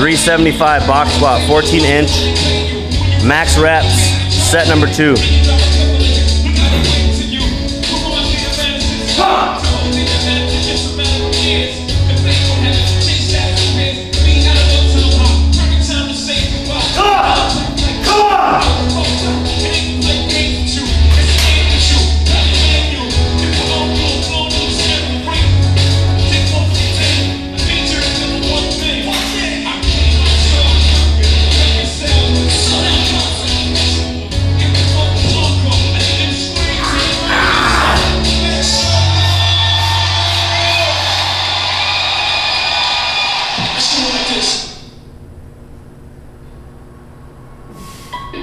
375 box squat, 14 inch, max reps, set number two. Yeah.